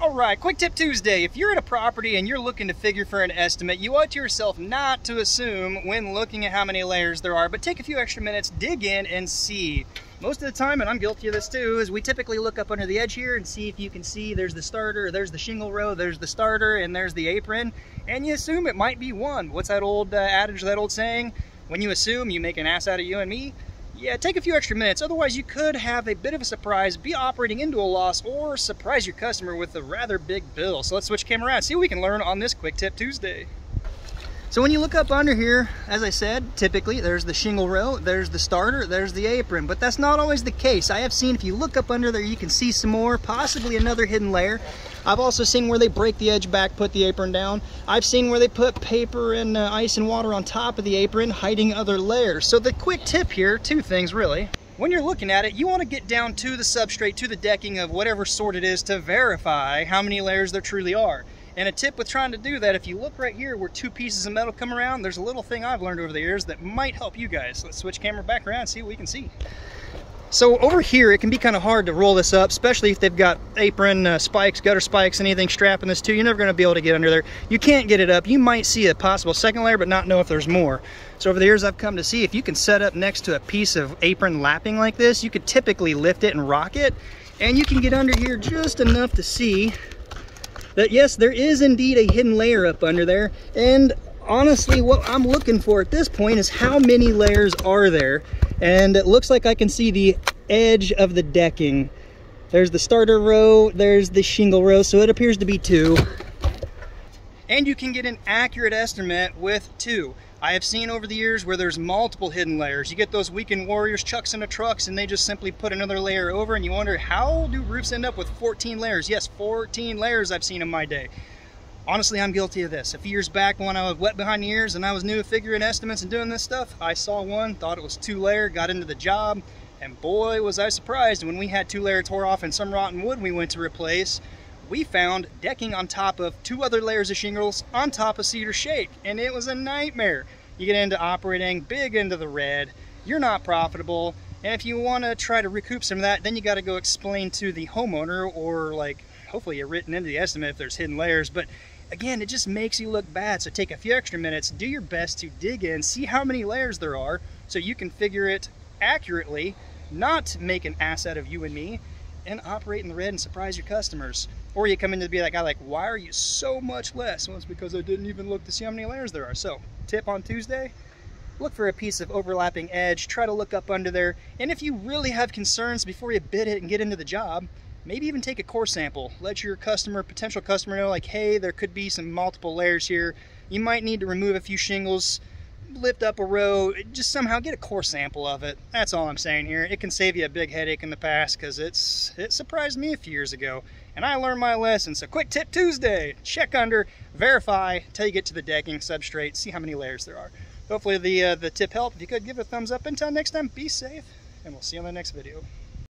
All right, quick tip Tuesday. If you're at a property and you're looking to figure for an estimate, you it to yourself not to assume when looking at how many layers there are, but take a few extra minutes, dig in and see. Most of the time, and I'm guilty of this too, is we typically look up under the edge here and see if you can see there's the starter, there's the shingle row, there's the starter, and there's the apron, and you assume it might be one. What's that old uh, adage, that old saying? When you assume, you make an ass out of you and me yeah, take a few extra minutes. Otherwise, you could have a bit of a surprise, be operating into a loss, or surprise your customer with a rather big bill. So let's switch camera around, see what we can learn on this Quick Tip Tuesday. So when you look up under here, as I said, typically there's the shingle row, there's the starter, there's the apron, but that's not always the case. I have seen if you look up under there, you can see some more, possibly another hidden layer. I've also seen where they break the edge back, put the apron down. I've seen where they put paper and uh, ice and water on top of the apron, hiding other layers. So the quick tip here, two things really. When you're looking at it, you want to get down to the substrate, to the decking of whatever sort it is to verify how many layers there truly are. And a tip with trying to do that, if you look right here where two pieces of metal come around, there's a little thing I've learned over the years that might help you guys. Let's switch camera back around and see what we can see. So over here, it can be kind of hard to roll this up, especially if they've got apron uh, spikes, gutter spikes, anything strapping this to. You're never gonna be able to get under there. You can't get it up. You might see a possible second layer, but not know if there's more. So over the years, I've come to see if you can set up next to a piece of apron lapping like this, you could typically lift it and rock it, and you can get under here just enough to see that yes, there is indeed a hidden layer up under there. And honestly, what I'm looking for at this point is how many layers are there? And it looks like I can see the edge of the decking. There's the starter row, there's the shingle row, so it appears to be two. And you can get an accurate estimate with two. I have seen over the years where there's multiple hidden layers. You get those weekend warriors chucks into trucks and they just simply put another layer over and you wonder how do roofs end up with 14 layers? Yes, 14 layers I've seen in my day. Honestly, I'm guilty of this. A few years back when I was wet behind the ears and I was new to figuring estimates and doing this stuff, I saw one, thought it was two layer, got into the job, and boy was I surprised when we had two layer tore off and some rotten wood we went to replace we found decking on top of two other layers of shingles on top of cedar shake and it was a nightmare. You get into operating big into the red you're not profitable and if you want to try to recoup some of that then you got to go explain to the homeowner or like hopefully you're written into the estimate if there's hidden layers but again it just makes you look bad so take a few extra minutes do your best to dig in see how many layers there are so you can figure it accurately not make an ass out of you and me and operate in the red and surprise your customers. Or you come in to be that guy like, why are you so much less? Well, it's because I didn't even look to see how many layers there are. So, tip on Tuesday, look for a piece of overlapping edge, try to look up under there, and if you really have concerns before you bid it and get into the job, maybe even take a core sample. Let your customer, potential customer know like, hey, there could be some multiple layers here. You might need to remove a few shingles, lift up a row, just somehow get a core sample of it. That's all I'm saying here. It can save you a big headache in the past because it's it surprised me a few years ago. And I learned my lesson. So quick tip Tuesday, check under, verify, till you get to the decking substrate, see how many layers there are. Hopefully the, uh, the tip helped. If you could, give it a thumbs up. Until next time, be safe, and we'll see you on the next video.